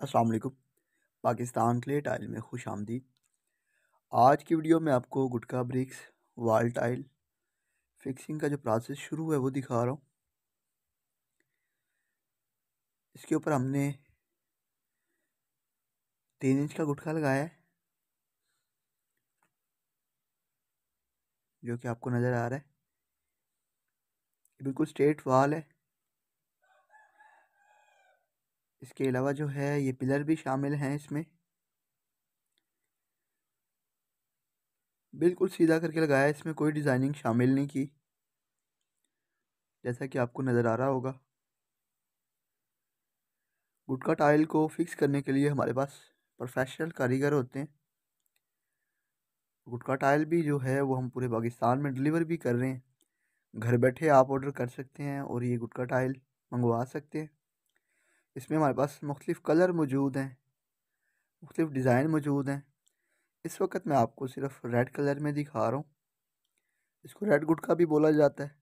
अस्सलाम वालेकुम। Pakistan clay tile में खुश आमदी आज की वीडियो में आपको गुटका ब्रिक्स, वाल टाइल, फिक्सिंग का जो प्रोसेस शुरू है, वो दिखा रहा हूँ। इसके ऊपर हमने तीन इंच का गुटका लगाया है, जो कि आपको नज़र आ रहा है। बिल्कुल स्ट्रेट वाल है। इसके अलावा जो है, ये पिलर भी शामिल हैं इसमें। बिल्कुल सीधा करके लगाया, इसमें कोई डिज़ाइनिंग शामिल नहीं की, जैसा कि आपको नज़र आ रहा होगा। गुटका टाइल को फिक्स करने के लिए हमारे पास प्रोफेशनल कारीगर होते हैं। गुटका टाइल भी जो है, वो हम पूरे पाकिस्तान में डिलीवर भी कर रहे हैं। घर बैठे आप ऑर्डर कर सकते हैं और ये गुटका टाइल मंगवा सकते हैं। इसमें हमारे पास मुख्तलिफ़ कलर मौजूद हैं, मुख्तलिफ़ डिज़ाइन मौजूद हैं। इस वक्त मैं आपको सिर्फ़ रेड कलर में दिखा रहा हूँ। इसको रेड गुटका भी बोला जाता है।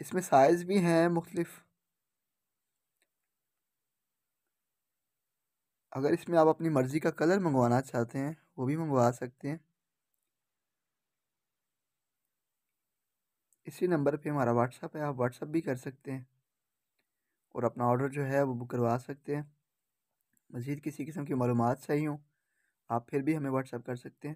इसमें साइज़ भी हैं मुख्तलिफ़। अगर इसमें आप अपनी मर्ज़ी का कलर मंगवाना चाहते हैं, वो भी मंगवा सकते हैं। इसी नंबर पे हमारा व्हाट्सअप है, आप व्हाट्सअप भी कर सकते हैं। और अपना ऑर्डर जो है वो बुक करवा सकते हैं। मज़ीद किसी किस्म की मालूम चाहिए हो, आप फिर भी हमें व्हाट्सअप कर सकते हैं।